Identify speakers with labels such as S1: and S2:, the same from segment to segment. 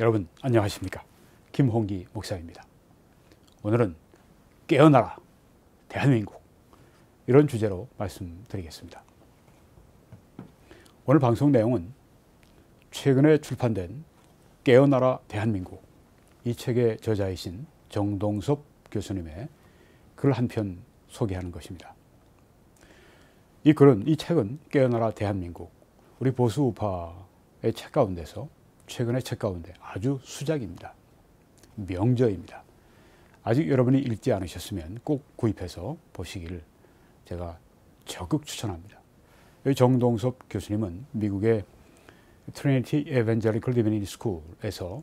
S1: 여러분 안녕하십니까? 김홍기 목사입니다. 오늘은 깨어나라 대한민국 이런 주제로 말씀드리겠습니다. 오늘 방송 내용은 최근에 출판된 깨어나라 대한민국 이 책의 저자이신 정동섭 교수님의 글 한 편 소개하는 것입니다. 이 글은 이 책은 깨어나라 대한민국 우리 보수 우파의 책 가운데서 최근의 책 가운데 아주 수작입니다. 명저입니다. 아직 여러분이 읽지 않으셨으면 꼭 구입해서 보시기를 제가 적극 추천합니다. 정동섭 교수님은 미국의 Trinity Evangelical Divinity School에서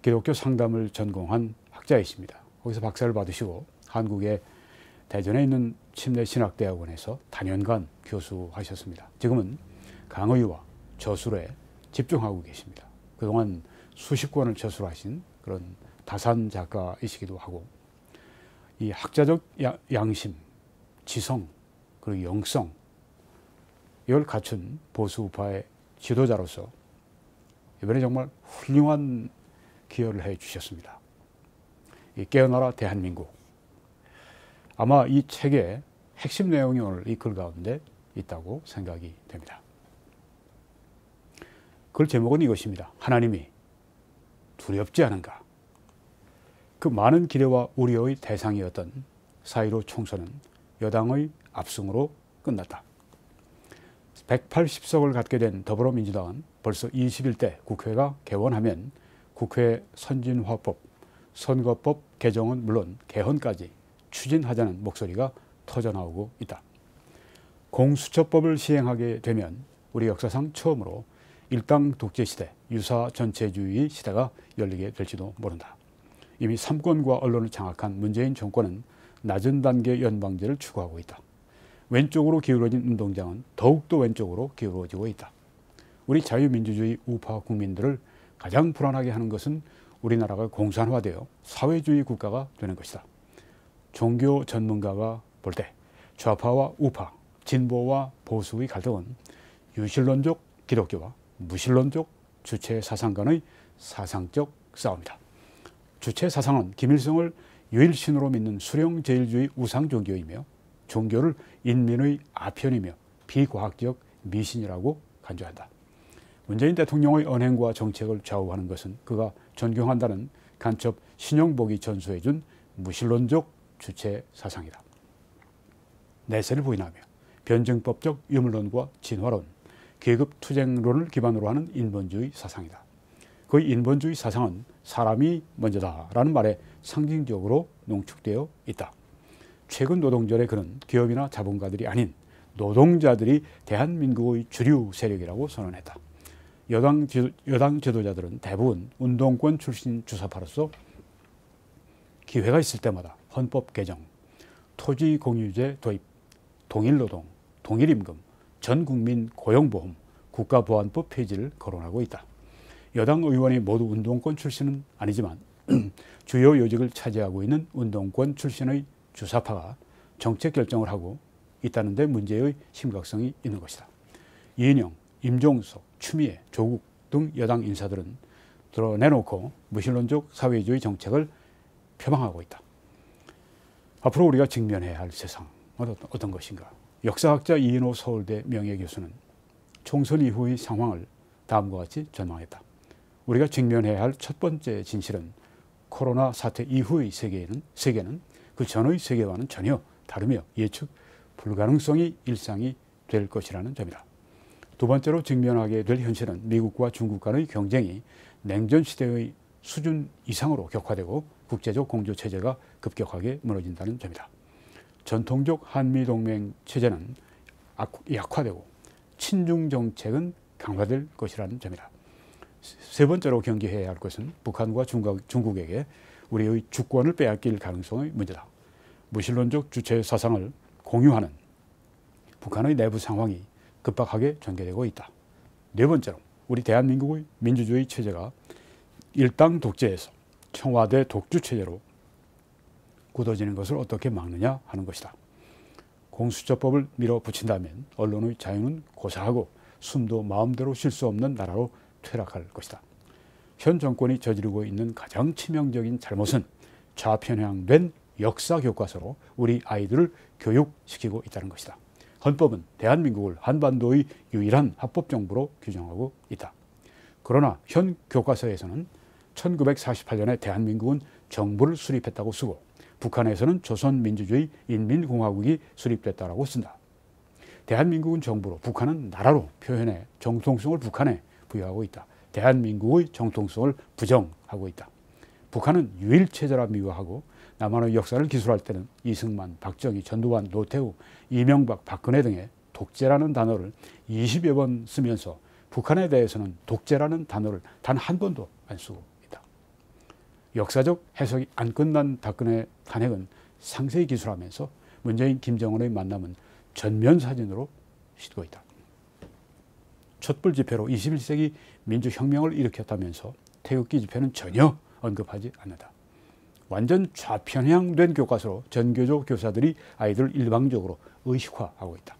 S1: 기독교 상담을 전공한 학자이십니다. 거기서 박사를 받으시고 한국의 대전에 있는 침례 신학대학원에서 단연간 교수하셨습니다. 지금은 강의와 저술에 집중하고 계십니다. 그동안 수십 권을 저술하신 그런 다산 작가이시기도 하고 이 학자적 양심, 지성, 그리고 영성 이걸 갖춘 보수 우파의 지도자로서 이번에 정말 훌륭한 기여를 해 주셨습니다. 이 깨어나라 대한민국 아마 이 책의 핵심 내용이 오늘 이 글 가운데 있다고 생각이 됩니다. 그 제목은 이것입니다. 하나님이 두렵지 않은가? 그 많은 기대와 우려의 대상이었던 사이로 총선은 여당의 압승으로 끝났다. 180석을 갖게 된 더불어민주당은 벌써 21대 국회가 개원하면 국회 선진화법, 선거법 개정은 물론 개헌까지 추진하자는 목소리가 터져나오고 있다. 공수처법을 시행하게 되면 우리 역사상 처음으로 일당 독재 시대, 유사 전체주의 시대가 열리게 될지도 모른다. 이미 삼권과 언론을 장악한 문재인 정권은 낮은 단계 연방제를 추구하고 있다. 왼쪽으로 기울어진 운동장은 더욱더 왼쪽으로 기울어지고 있다. 우리 자유민주주의 우파 국민들을 가장 불안하게 하는 것은 우리나라가 공산화되어 사회주의 국가가 되는 것이다. 종교 전문가가 볼 때 좌파와 우파, 진보와 보수의 갈등은 유실론적 기독교와 무신론적 주체 사상 간의 사상적 싸움이다. 주체 사상은 김일성을 유일신으로 믿는 수령제일주의 우상 종교이며 종교를 인민의 아편이며 비과학적 미신이라고 간주한다. 문재인 대통령의 언행과 정책을 좌우하는 것은 그가 존경한다는 간첩 신용복이 전수해준 무신론적 주체 사상이다. 내세를 부인하며 변증법적 유물론과 진화론, 계급 투쟁론을 기반으로 하는 인본주의 사상이다. 그 인본주의 사상은 사람이 먼저다라는 말에 상징적으로 농축되어 있다. 최근 노동절에 그는 기업이나 자본가들이 아닌 노동자들이 대한민국의 주류 세력이라고 선언했다. 여당, 여당 지도자들은 대부분 운동권 출신 주사파로서 기회가 있을 때마다 헌법 개정, 토지 공유제 도입, 동일 노동, 동일 임금, 전 국민 고용보험, 국가보안법 폐지를 거론하고 있다. 여당 의원이 모두 운동권 출신은 아니지만 주요 요직을 차지하고 있는 운동권 출신의 주사파가 정책 결정을 하고 있다는 데 문제의 심각성이 있는 것이다. 이인영, 임종석, 추미애, 조국 등 여당 인사들은 드러내놓고 무신론적 사회주의 정책을 표방하고 있다. 앞으로 우리가 직면해야 할 세상 어떤 것인가? 역사학자 이인호 서울대 명예교수는 총선 이후의 상황을 다음과 같이 전망했다. 우리가 직면해야 할 첫 번째 진실은 코로나 사태 이후의 세계는, 세계는 그 전의 세계와는 전혀 다르며 예측 불가능성이 일상이 될 것이라는 점이다. 두 번째로 직면하게 될 현실은 미국과 중국 간의 경쟁이 냉전 시대의 수준 이상으로 격화되고 국제적 공조 체제가 급격하게 무너진다는 점이다. 전통적 한미동맹 체제는 약화되고 친중 정책은 강화될 것이라는 점이다. 세 번째로 경계해야 할 것은 북한과 중국, 중국 에게 우리의 주권을 빼앗길 가능성의 문제다. 무신론적 주체 사상을 공유하는 북한의 내부 상황이 급박하게 전개되고 있다. 네 번째로 우리 대한민국의 민주주의 체제가 일당 독재에서 청와대 독주 체제로 굳어지는 것을 어떻게 막느냐 하는 것이다. 공수처법을 밀어붙인다면 언론의 자유는 고사하고 숨도 마음대로 쉴 수 없는 나라로 퇴락할 것이다. 현 정권이 저지르고 있는 가장 치명적인 잘못은 좌편향된 역사 교과서로 우리 아이들을 교육시키고 있다는 것이다. 헌법은 대한민국을 한반도의 유일한 합법 정부로 규정하고 있다. 그러나 현 교과서에서는 1948년에 대한민국은 정부를 수립했다고 쓰고 북한에서는 조선민주주의 인민공화국이 수립됐다고 쓴다. 대한민국은 정부로 북한은 나라로 표현해 정통성을 북한에 부여하고 있다. 대한민국의 정통성을 부정하고 있다. 북한은 유일체제라 미화하고 남한의 역사를 기술할 때는 이승만, 박정희, 전두환, 노태우, 이명박, 박근혜 등의 독재라는 단어를 20여 번 쓰면서 북한에 대해서는 독재라는 단어를 단 한 번도 안 쓰고. 역사적 해석이 안 끝난 박근혜 탄핵은 상세히 기술하면서 문재인, 김정은의 만남은 전면 사진으로 싣고 있다. 촛불 집회로 21세기 민주혁명을 일으켰다면서 태극기 집회는 전혀 언급하지 않는다. 완전 좌편향된 교과서로 전교조 교사들이 아이들을 일방적으로 의식화하고 있다.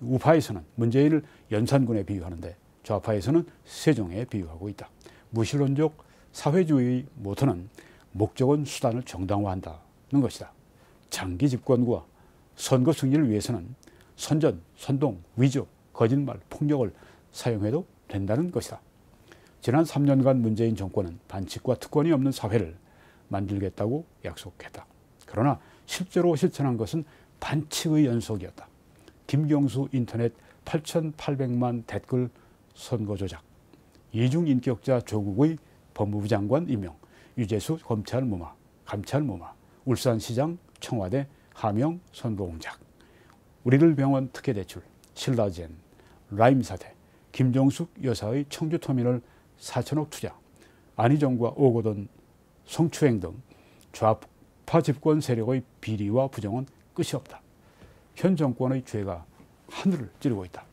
S1: 우파에서는 문재인을 연산군에 비유하는데 좌파에서는 세종에 비유하고 있다. 무신론적 사회주의 모토는 목적은 수단을 정당화한다는 것이다. 장기 집권과 선거 승리를 위해서는 선전, 선동, 위조, 거짓말, 폭력을 사용해도 된다는 것이다. 지난 3년간 문재인 정권은 반칙과 특권이 없는 사회를 만들겠다고 약속했다. 그러나 실제로 실천한 것은 반칙의 연속이었다. 김경수 인터넷 8,800만 댓글 선거 조작, 이중 인격자 조국의 법무부 장관 임명, 유재수 검찰 무마, 감찰 무마, 울산시장 청와대 하명 선거 공작, 우리들 병원 특혜 대출, 신라젠, 라임 사태, 김정숙 여사의 청주 터미널 4천억 투자, 안희정과 오거돈 성추행 등 좌파 집권 세력의 비리와 부정은 끝이 없다. 현 정권의 죄가 하늘을 찌르고 있다.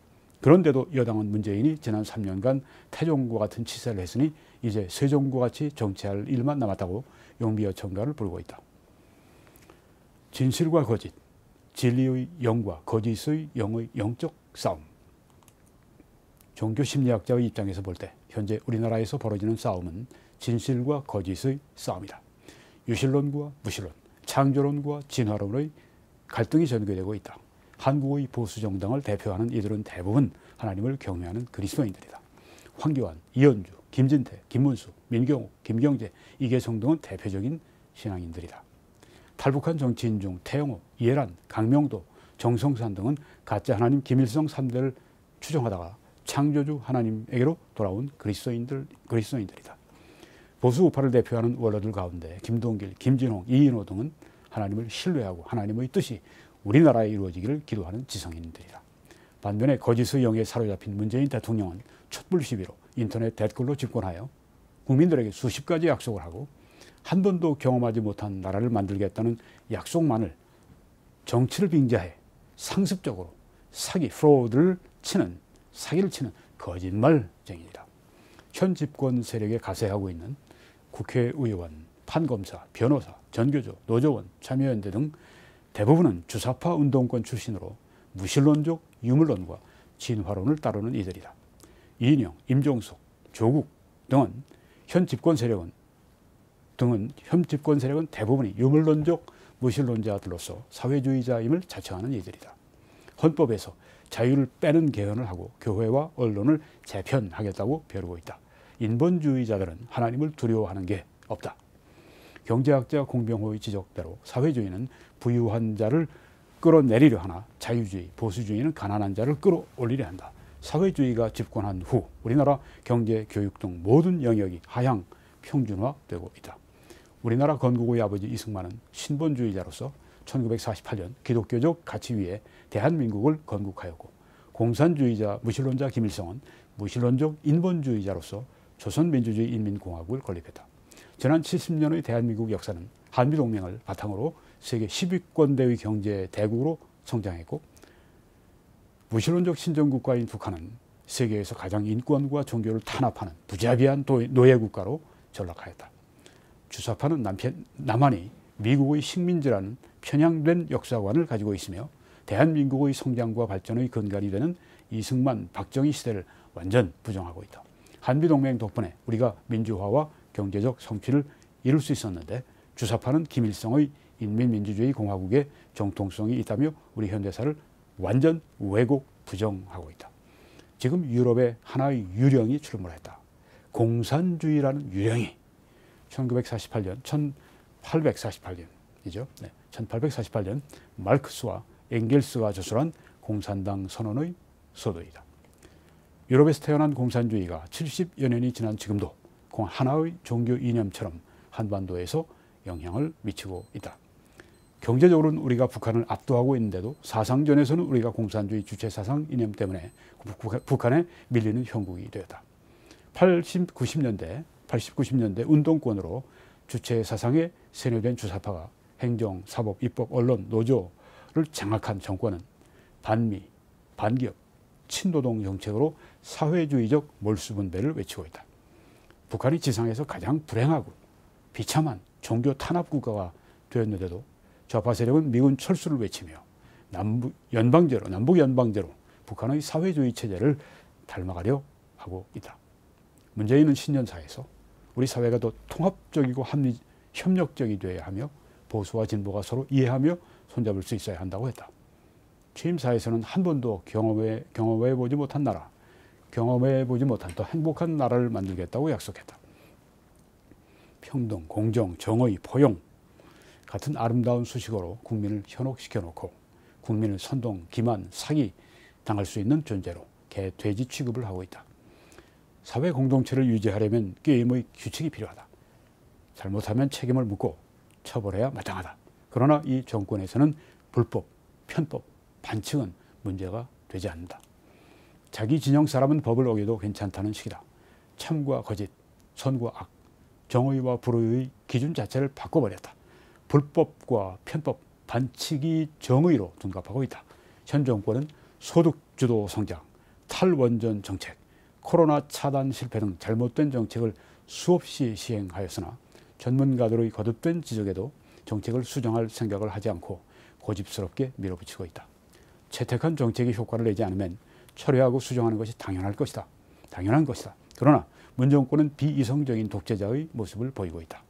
S1: 그런데도 여당은 문재인이 지난 3년간 태종과 같은 치사를 했으니 이제 세종과 같이 정치할 일만 남았다고 용비어 청가를 부르고 있다. 진실과 거짓, 진리의 영과 거짓의 영의 영적 싸움. 종교 심리학자의 입장에서 볼 때 현재 우리나라에서 벌어지는 싸움은 진실과 거짓의 싸움이다. 유실론과 무실론, 창조론과 진화론의 갈등이 전개되고 있다. 한국의 보수 정당을 대표하는 이들은 대부분 하나님을 경외하는 그리스도인들이다. 황교안, 이현주, 김진태, 김문수, 민경욱, 김경재, 이계성 등은 대표적인 신앙인들이다. 탈북한 정치인 중 태영호, 이해란, 강명도, 정성산 등은 가짜 하나님 김일성 3대를 추종하다가 창조주 하나님에게로 돌아온 그리스도인들, 그리스도인들이다. 보수 우파를 대표하는 원로들 가운데 김동길, 김진홍, 이인호 등은 하나님을 신뢰하고 하나님의 뜻이 우리나라에 이루어지기를 기도하는 지성인들이다. 반면에 거짓의 영에 사로잡힌 문재인 대통령은 촛불 시위로 인터넷 댓글로 집권하여 국민들에게 수십 가지 약속을 하고 한 번도 경험하지 못한 나라를 만들겠다는 약속만을 정치를 빙자해 상습적으로 사기, 프로드를 치는 사기를 치는 거짓말쟁이다. 현 집권 세력에 가세하고 있는 국회의원, 판검사, 변호사, 전교조, 노조원, 참여연대 등 대부분은 주사파 운동권 출신으로 무신론적 유물론과 진화론을 따르는 이들이다. 이인영, 임종석, 조국 등은 현 집권 세력은 등은 현 집권 세력은 대부분이 유물론적 무신론자들로서 사회주의자임을 자처하는 이들이다. 헌법에서 자유를 빼는 개헌을 하고 교회와 언론을 재편하겠다고 벼르고 있다. 인본주의자들은 하나님을 두려워하는 게 없다. 경제학자 공병호의 지적대로 사회주의는 부유한 자를 끌어내리려 하나 자유주의, 보수주의는 가난한 자를 끌어올리려 한다. 사회주의가 집권한 후 우리나라 경제, 교육 등 모든 영역이 하향 평준화되고 있다. 우리나라 건국의 아버지 이승만은 신본주의자로서 1948년 기독교적 가치 위에 대한민국을 건국하였고 공산주의자 무신론자 김일성은 무신론적 인본주의자로서 조선민주주의 인민공화국을 건립했다. 지난 70년의 대한민국 역사는 한미동맹을 바탕으로 세계 10위권 대의 경제 대국으로 성장했고 무신론적 신정국가인 북한은 세계에서 가장 인권과 종교를 탄압하는 부자비한 노예국가로 전락하였다. 주사파는 남편, 남한이 미국의 식민지라는 편향된 역사관을 가지고 있으며 대한민국의 성장과 발전의 근간이 되는 이승만, 박정희 시대를 완전 부정하고 있다. 한미동맹 덕분에 우리가 민주화와 경제적 성취를 이룰 수 있었는데 주사파는 김일성의 인민민주주의 공화국의 정통성이 있다며 우리 현대사를 완전 왜곡 부정하고 있다. 지금 유럽의 하나의 유령이 출몰했다. 공산주의라는 유령이 1948년, 1848년이죠. 네, 1848년 마르크스와 엥겔스가 저술한 공산당 선언의 서도이다. 유럽에서 태어난 공산주의가 70여 년이 지난 지금도 하나의 종교 이념처럼 한반도에서 영향을 미치고 있다. 경제적으로는 우리가 북한을 압도하고 있는데도 사상전에서는 우리가 공산주의 주체 사상 이념 때문에 북한에 밀리는 형국이 되었다. 80, 90년대, 80, 90년대 운동권으로 주체 사상에 세뇌된 주사파가 행정, 사법, 입법, 언론, 노조를 장악한 정권은 반미, 반기업, 친노동 정책으로 사회주의적 몰수분배를 외치고 있다. 북한이 지상에서 가장 불행하고 비참한 종교 탄압 국가가 되었는데도 좌파 세력은 미군 철수를 외치며 남북 연방제로 남북 연방제로 북한의 사회주의 체제를 닮아가려 하고 있다. 문재인은 신년사에서 우리 사회가 더 통합적이고 합리, 협력적이 되어야 하며 보수와 진보가 서로 이해하며 손잡을 수 있어야 한다고 했다. 취임사에서는 한 번도 경험해, 경험해 보지 못한 나라, 경험해 보지 못한 더 행복한 나라를 만들겠다고 약속했다. 평등, 공정, 정의, 포용 같은 아름다운 수식어로 국민을 현혹시켜 놓고 국민을 선동, 기만, 사기 당할 수 있는 존재로 개, 돼지 취급을 하고 있다. 사회 공동체를 유지하려면 게임의 규칙이 필요하다. 잘못하면 책임을 묻고 처벌해야 마땅하다. 그러나 이 정권에서는 불법, 편법, 반칙은 문제가 되지 않는다. 자기 진영 사람은 법을 어겨도 괜찮다는 식이다. 참과 거짓, 선과 악, 정의와 불의의 기준 자체를 바꿔버렸다. 불법과 편법, 반칙이 정의로 둔갑하고 있다. 현 정권은 소득주도 성장, 탈원전 정책, 코로나 차단 실패 등 잘못된 정책을 수없이 시행하였으나 전문가들의 거듭된 지적에도 정책을 수정할 생각을 하지 않고 고집스럽게 밀어붙이고 있다. 채택한 정책이 효과를 내지 않으면 철회하고 수정하는 것이 당연할 것이다. 당연한 것이다. 그러나 문 정권은 비이성적인 독재자의 모습을 보이고 있다.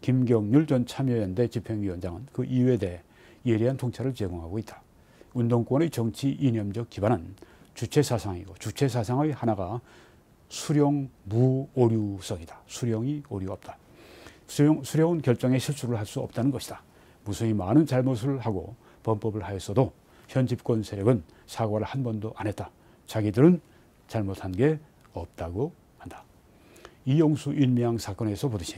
S1: 김경률 전 참여연대 집행위원장은 그 이유에 대해 예리한 통찰을 제공하고 있다. 운동권의 정치 이념적 기반은 주체 사상이고 주체 사상의 하나가 수령 무오류성이다. 수령이 오류 없다. 수령, 수령은 결정에 실수를 할 수 없다는 것이다. 무수히 많은 잘못을 하고 범법을 하였어도 현 집권 세력은 사과를 한 번도 안 했다. 자기들은 잘못한 게 없다고 한다. 이용수 윤미향 사건에서 보듯이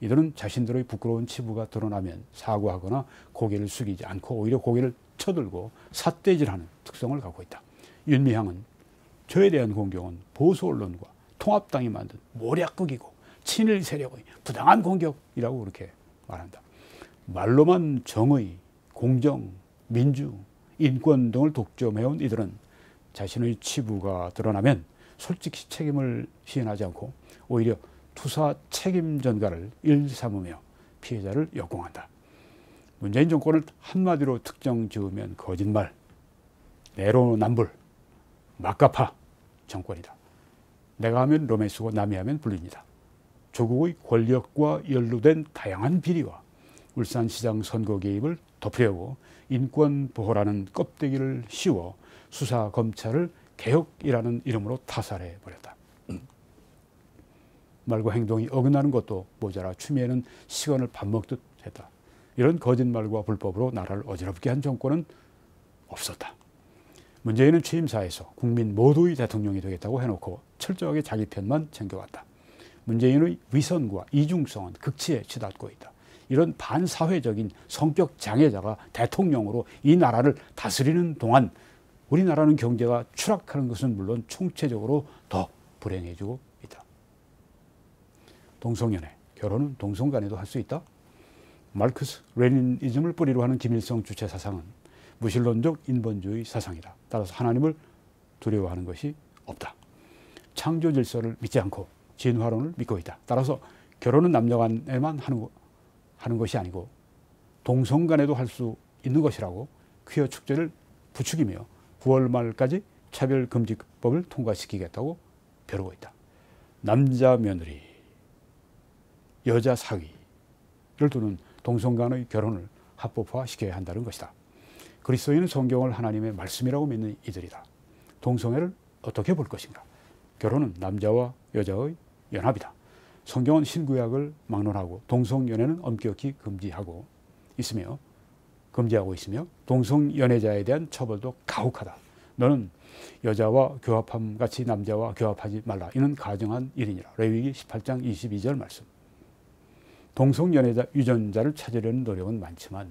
S1: 이들은 자신들의 부끄러운 치부가 드러나면 사과하거나 고개를 숙이지 않고 오히려 고개를 쳐들고 삿대질하는 특성을 갖고 있다. 윤미향은 저에 대한 공격은 보수 언론과 통합당이 만든 모략극이고 친일 세력의 부당한 공격이라고 그렇게 말한다. 말로만 정의, 공정, 민주, 인권 등을 독점해온 이들은 자신의 치부가 드러나면 솔직히 책임을 시인하지 않고 오히려 투사 책임 전가를 일삼으며 피해자를 역공한다. 문재인 정권을 한마디로 특정 지으면 거짓말, 내로남불, 막가파 정권이다. 내가 하면 로맨스고 남이 하면 불륜이다. 조국의 권력과 연루된 다양한 비리와 울산시장 선거 개입을 덮으려고 인권 보호라는 껍데기를 씌워 수사 검찰을 개혁이라는 이름으로 타살해 버렸다. 말과 행동이 어긋나는 것도 모자라 추미애는 시간을 밥 먹듯 했다. 이런 거짓말과 불법으로 나라를 어지럽게 한 정권은 없었다. 문재인은 취임사에서 국민 모두의 대통령이 되겠다고 해놓고 철저하게 자기 편만 챙겨왔다. 문재인의 위선과 이중성은 극치에 치닫고 있다. 이런 반사회적인 성격 장애자가 대통령으로 이 나라를 다스리는 동안 우리나라는 경제가 추락하는 것은 물론 총체적으로 더 불행해지고. 동성연애, 결혼은 동성 간에도 할 수 있다? 마르크스 레닌이즘을 뿌리로 하는 김일성 주체 사상은 무신론적 인본주의 사상이다. 따라서 하나님을 두려워하는 것이 없다. 창조 질서를 믿지 않고 진화론을 믿고 있다. 따라서 결혼은 남녀 간에만 하는, 하는 것이 아니고 동성 간에도 할 수 있는 것이라고 퀴어 축제를 부추기며 9월 말까지 차별금지법을 통과시키겠다고 벼르고 있다. 남자 며느리, 여자 사위를 두는 동성 간의 결혼을 합법화시켜야 한다는 것이다. 그리스도인은 성경을 하나님의 말씀이라고 믿는 이들이다. 동성애를 어떻게 볼 것인가? 결혼은 남자와 여자의 연합이다. 성경은 신구약을 막론하고 동성연애는 엄격히 금지하고 있으며 금지하고 있으며 동성연애자에 대한 처벌도 가혹하다. 너는 여자와 교합함 같이 남자와 교합하지 말라. 이는 가정한 일이니라. 레위기 18장 22절 말씀. 동성연애자 유전자를 찾으려는 노력은 많지만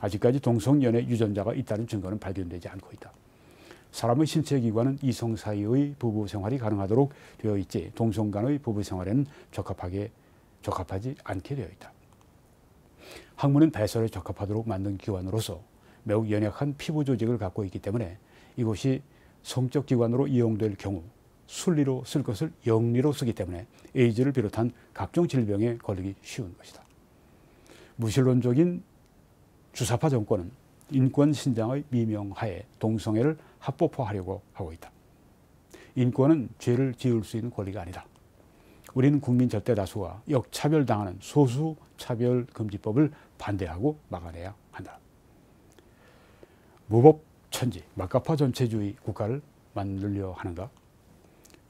S1: 아직까지 동성연애 유전자가 있다는 증거는 발견되지 않고 있다. 사람의 신체 기관은 이성 사이의 부부 생활이 가능하도록 되어 있지 동성 간의 부부 생활에는 적합하게 적합하지 않게 되어 있다. 항문은 배설에 적합하도록 만든 기관으로서 매우 연약한 피부 조직을 갖고 있기 때문에 이곳이 성적 기관으로 이용될 경우 순리로 쓸 것을 영리로 쓰기 때문에 에이즈를 비롯한 각종 질병에 걸리기 쉬운 것이다. 무신론적인 주사파 정권은 인권 신장의 미명하에 동성애를 합법화하려고 하고 있다. 인권은 죄를 지을 수 있는 권리가 아니다. 우리는 국민 절대 다수가 역차별당하는 소수 차별 금지법을 반대하고 막아내야 한다. 무법 천지, 막가파 전체주의 국가를 만들려 하는가?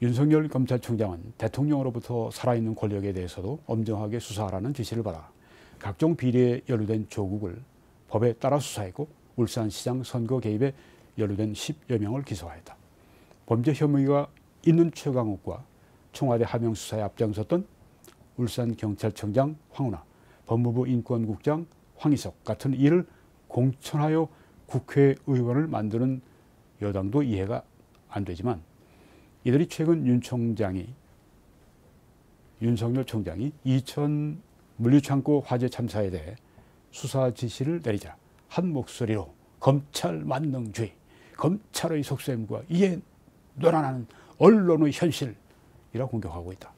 S1: 윤석열 검찰총장은 대통령으로부터 살아있는 권력에 대해서도 엄정하게 수사하라는 지시를 받아 각종 비리에 연루된 조국을 법에 따라 수사했고 울산시장 선거 개입에 연루된 10여 명을 기소하였다. 범죄 혐의가 있는 최강욱과 청와대 하명 수사에 앞장섰던 울산경찰청장 황운하, 법무부 인권국장 황희석 같은 이를 공천하여 국회의원을 만드는 여당도 이해가 안 되지만 이들이 최근 윤 총장이 윤석열 총장이 이천 물류창고 화재 참사에 대해 수사 지시를 내리자 한 목소리로 검찰 만능주의, 검찰의 속셈과 이에 놀아나는 언론의 현실이라 공격하고 있다.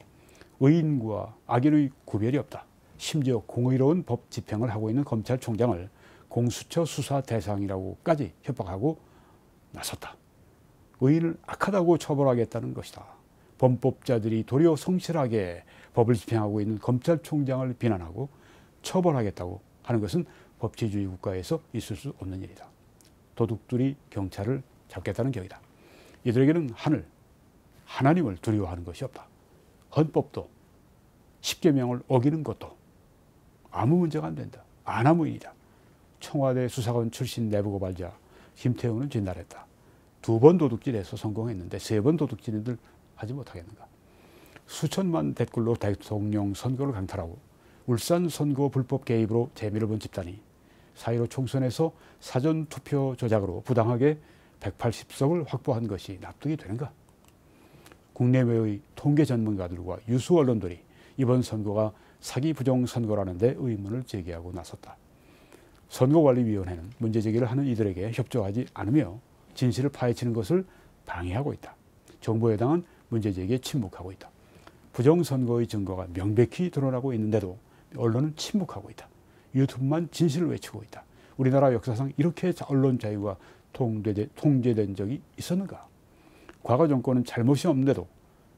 S1: 의인과 악인의 구별이 없다. 심지어 공의로운 법 집행을 하고 있는 검찰총장을 공수처 수사 대상이라고까지 협박하고 나섰다. 의인을 악하다고 처벌하겠다는 것이다. 범법자들이 도리어 성실하게 법을 집행하고 있는 검찰총장을 비난하고 처벌하겠다고 하는 것은 법치주의 국가에서 있을 수 없는 일이다. 도둑들이 경찰을 잡겠다는 격이다. 이들에게는 하늘, 하나님을 두려워하는 것이 없다. 헌법도 십계명을 어기는 것도 아무 문제가 안 된다. 아나무인이다. 청와대 수사관 출신 내부 고발자 김태우는 진달했다. 두 번 도둑질해서 성공했는데 세 번 도둑질인들 하지 못하겠는가. 수천만 댓글로 대통령 선거를 강탈하고 울산 선거 불법 개입으로 재미를 본 집단이 사1로 총선에서 사전 투표 조작으로 부당하게 180석을 확보한 것이 납득이 되는가? 국내외의 통계 전문가들과 유수 언론들이 이번 선거가 사기 부정 선거라는 데 의문을 제기하고 나섰다. 선거관리위원회는 문제 제기를 하는 이들에게 협조하지 않으며 진실을 파헤치는 것을 방해하고 있다. 정부 여당은 문제 제기에 침묵하고 있다. 부정선거의 증거가 명백히 드러나고 있는데도 언론은 침묵하고 있다. 유튜브만 진실을 외치고 있다. 우리나라 역사상 이렇게 언론 자유가 통제된 적이 있었는가? 과거 정권은 잘못이 없는데도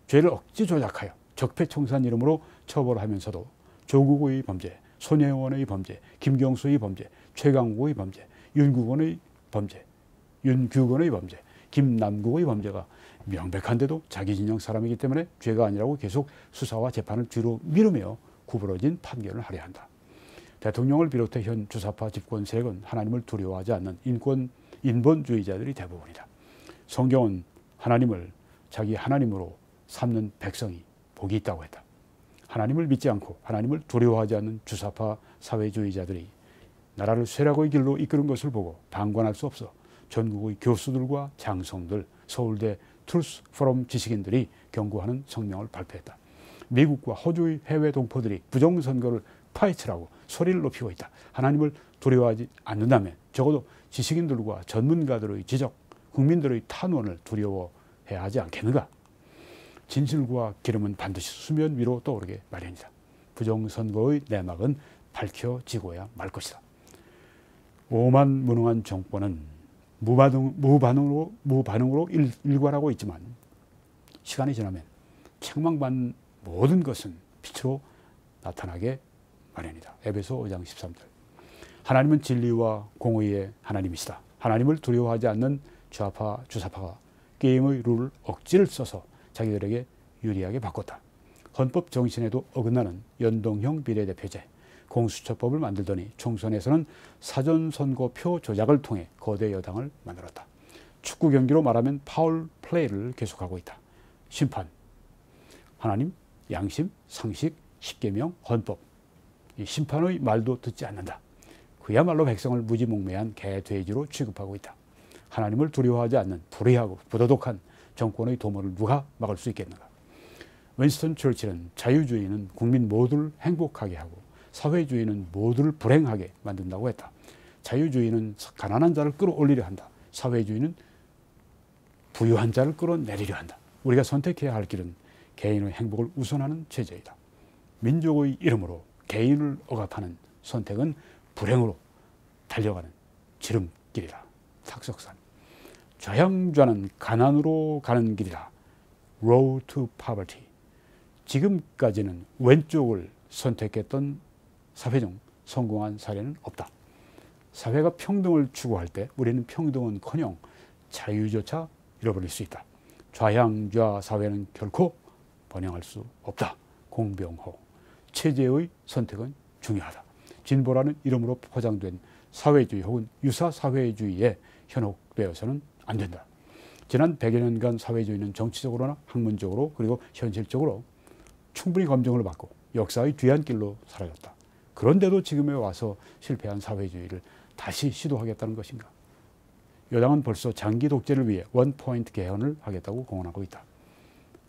S1: 죄를 억지 조작하여 적폐청산 이름으로 처벌하면서도 조국의 범죄, 손혜원의 범죄, 김경수의 범죄, 최강욱의 범죄, 윤국원의 범죄, 윤규건의 범죄, 김남국의 범죄가 명백한데도 자기 진영 사람이기 때문에 죄가 아니라고 계속 수사와 재판을 뒤로 미루며 구부러진 판결을 하려 한다. 대통령을 비롯해 현 주사파 집권 세력은 하나님을 두려워하지 않는 인권 인본주의자들이 대부분이다. 성경은 하나님을 자기 하나님으로 삼는 백성이 복이 있다고 했다. 하나님을 믿지 않고 하나님을 두려워하지 않는 주사파 사회주의자들이 나라를 쇠락의 길로 이끄는 것을 보고 방관할 수 없어 전국의 교수들과 장성들, 서울대 트루스 포럼 지식인들이 경고하는 성명을 발표했다. 미국과 호주의 해외 동포들이 부정선거를 파헤치라고 소리를 높이고 있다. 하나님을 두려워하지 않는다면 적어도 지식인들과 전문가들의 지적, 국민들의 탄원을 두려워해야 하지 않겠는가? 진실과 기름은 반드시 수면 위로 떠오르게 마련이다. 부정선거의 내막은 밝혀지고야 말 것이다. 오만 무능한 정권은 무반응, 무반응으로, 무반응으로 일, 일관하고 있지만 시간이 지나면 책망받는 모든 것은 빛으로 나타나게 마련이다. 에베소 5장 13절. 하나님은 진리와 공의의 하나님이시다. 하나님을 두려워하지 않는 좌파 주사파가 게임의 룰을 억지를 써서 자기들에게 유리하게 바꿨다. 헌법 정신에도 어긋나는 연동형 비례대표제, 공수처법을 만들더니 총선에서는 사전선거표 조작을 통해 거대 여당을 만들었다. 축구 경기로 말하면 파울 플레이를 계속하고 있다. 심판, 하나님, 양심, 상식, 십계명, 헌법. 이 심판의 말도 듣지 않는다. 그야말로 백성을 무지몽매한 개돼지로 취급하고 있다. 하나님을 두려워하지 않는 불의하고 부도덕한 정권의 도모를 누가 막을 수 있겠는가? 윈스턴 철치는 자유주의는 국민 모두를 행복하게 하고 사회주의는 모두를 불행하게 만든다고 했다. 자유주의는 가난한 자를 끌어올리려 한다. 사회주의는 부유한 자를 끌어내리려 한다. 우리가 선택해야 할 길은 개인의 행복을 우선하는 체제이다. 민족의 이름으로 개인을 억압하는 선택은 불행으로 달려가는 지름길이라. 탁석산. 좌향좌는 가난으로 가는 길이라. Road to poverty. 지금까지는 왼쪽을 선택했던 사회 중 성공한 사례는 없다. 사회가 평등을 추구할 때 우리는 평등은커녕 자유조차 잃어버릴 수 있다. 좌향좌 사회는 결코 번영할 수 없다. 공병호. 체제의 선택은 중요하다. 진보라는 이름으로 포장된 사회주의 혹은 유사 사회주의에 현혹되어서는 안 된다. 지난 100여 년간 사회주의는 정치적으로나 학문적으로 그리고 현실적으로 충분히 검증을 받고 역사의 뒤안길로 사라졌다. 그런데도 지금에 와서 실패한 사회주의를 다시 시도하겠다는 것인가? 여당은 벌써 장기 독재를 위해 원포인트 개헌을 하겠다고 공언하고 있다.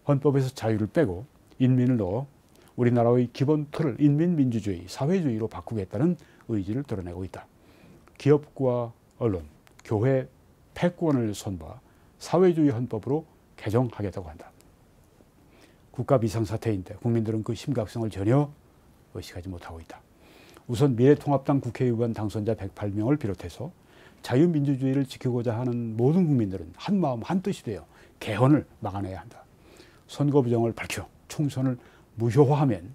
S1: 헌법에서 자유를 빼고 인민을 넣어 우리나라의 기본 틀을 인민민주주의, 사회주의로 바꾸겠다는 의지를 드러내고 있다. 기업과 언론, 교회, 패권을 선봐 사회주의 헌법으로 개정하겠다고 한다. 국가 비상사태인데 국민들은 그 심각성을 전혀 의식하지 못하고 있다. 우선 미래통합당 국회의원 당선자 108명을 비롯해서 자유민주주의를 지키고자 하는 모든 국민들은 한 마음 한 뜻이 되어 개헌을 막아내야 한다. 선거 부정을 밝혀 총선을 무효화하면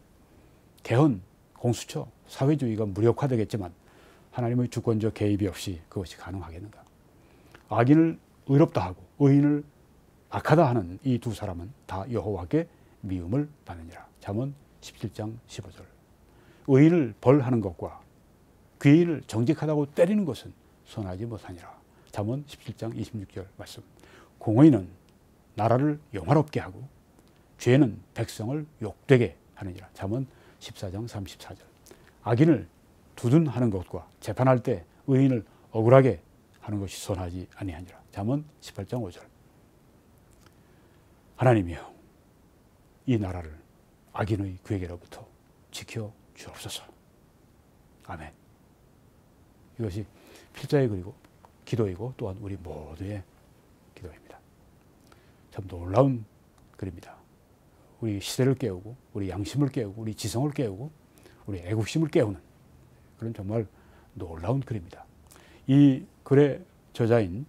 S1: 개헌, 공수처, 사회주의가 무력화되겠지만 하나님의 주권적 개입이 없이 그것이 가능하겠는가. 악인을 의롭다 하고 의인을 악하다 하는 이 두 사람은 다 여호와께 미움을 받느니라. 잠언 17장 15절. 의인을 벌하는 것과 귀인을 정직하다고 때리는 것은 선하지 못하니라. 잠언 17장 26절 말씀. 공의는 나라를 영화롭게 하고 죄는 백성을 욕되게 하느니라. 잠언 14장 34절. 악인을 두둔하는 것과 재판할 때 의인을 억울하게 하는 것이 선하지 아니하니라. 잠언 18장 5절. 하나님이여 이 나라를 악인의 괴계로부터 지켜 주옵소서. 아멘. 이것이 필자의 그리고 기도이고 또한 우리 모두의 기도입니다. 참 놀라운 글입니다. 우리 시대를 깨우고 우리 양심을 깨우고 우리 지성을 깨우고 우리 애국심을 깨우는 그런 정말 놀라운 글입니다. 이 글의 저자인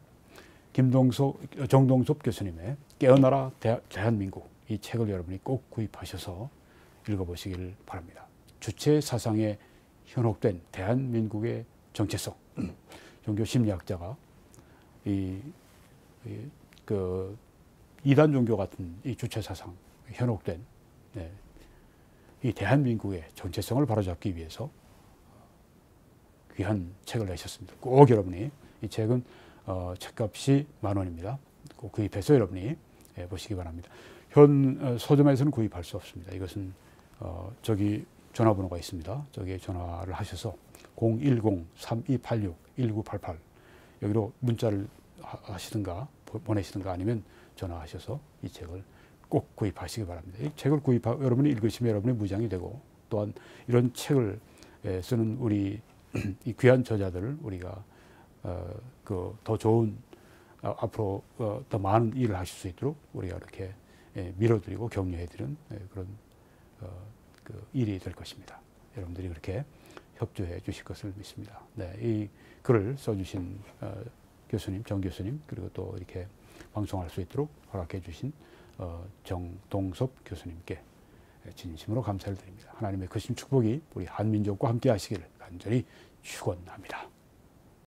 S1: 김동석, 정동섭 교수님의 깨어나라 대한민국 이 책을 여러분이 꼭 구입하셔서 읽어보시길 바랍니다. 주체 사상에 현혹된 대한민국의 정체성. 종교 심리학자가 이, 이, 그 이단 종교 같은 이 주체 사상 현혹된 네, 이 대한민국의 정체성을 바로잡기 위해서 귀한 책을 내셨습니다. 꼭 여러분이 이 책은 어, 책값이 만 원입니다. 꼭 구입해서 여러분이 예, 보시기 바랍니다. 현 어, 서점에서는 구입할 수 없습니다. 이것은 어, 저기 전화번호가 있습니다. 저기에 전화를 하셔서 010-3286-1988 여기로 문자를 하시든가 보내시든가 아니면 전화하셔서 이 책을 꼭 구입하시기 바랍니다. 이 책을 구입하 여러분이 읽으시면 여러분의 무장이 되고 또한 이런 책을 예, 쓰는 우리 이 귀한 저자들을 우리가 어, 그 더 좋은 어, 앞으로 어, 더 많은 일을 하실 수 있도록 우리가 이렇게 예, 밀어드리고 격려해드리는 예, 그런 어, 그 일이 될 것입니다. 여러분들이 그렇게 협조해 주실 것을 믿습니다. 네, 이 글을 써주신 어, 교수님, 정 교수님, 그리고 또 이렇게 방송할 수 있도록 허락해 주신 어, 정동섭 교수님께 진심으로 감사를 드립니다. 하나님의 거신 축복이 우리 한민족과 함께 하시기를 간절히 축원합니다.